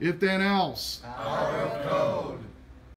If then else,